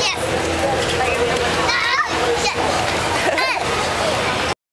Yes.